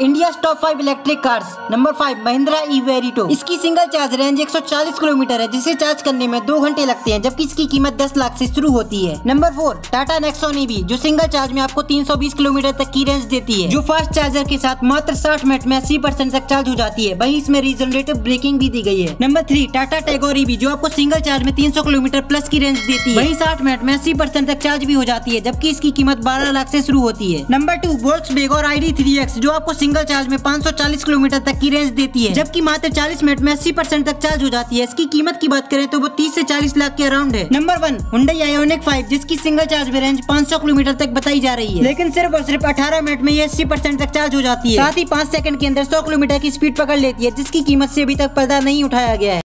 India top five electric cars number five Mahindra E Verito इसकी single charge range 140 kilometre है, जिसे charge करने में दो घंटे लगते हैं, जबकि इसकी कीमत 10 लाख से शुरू होती है। Number four Tata Nexon EV जो सिंगल चार्ज में आपको 320 किलोमीटर तक की रेंज देती है। जो फास्ट चार्जर के साथ मात्र साठ मिनट में अस्सी परसेंट तक चार्ज हो जाती है, वही इसमें रीजनरेटिव ब्रेकिंग भी दी गई है। Number three Tata Tigor EV जो आपको सिंगल चार्ज में तीन सौ किलोमीटर प्लस की रेंज देती है, वही साठ मिनट में अस्सी परसेंट तक चार्ज भी हो जाती है, जबकि इसकी कीमत बारह लाख ऐसी शुरू होती है। नंबर टू वोल्स बेगोर आई डी जो आपको सिंगल चार्ज में पाँच 140 किलोमीटर तक की रेंज देती है। जबकि मात्र 40 मिनट में 80 परसेंट तक चार्ज हो जाती है। इसकी कीमत की बात करें तो वो 30 से 40 लाख के अराउंड है। Number one Hyundai Ioniq five जिसकी सिंगल चार्ज में रेंज 500 किलोमीटर तक बताई जा रही है। लेकिन सिर्फ़ और सिर्फ़ 18 मिनट में ये 80 परसेंट तक चार्ज हो जाती है। साथ ही पाँच सेकंड के अंदर सौ किलोमीटर की स्पीड पकड़ लेती है, जिसकी कीमत से अभी तक पर्दा नहीं उठाया गया है।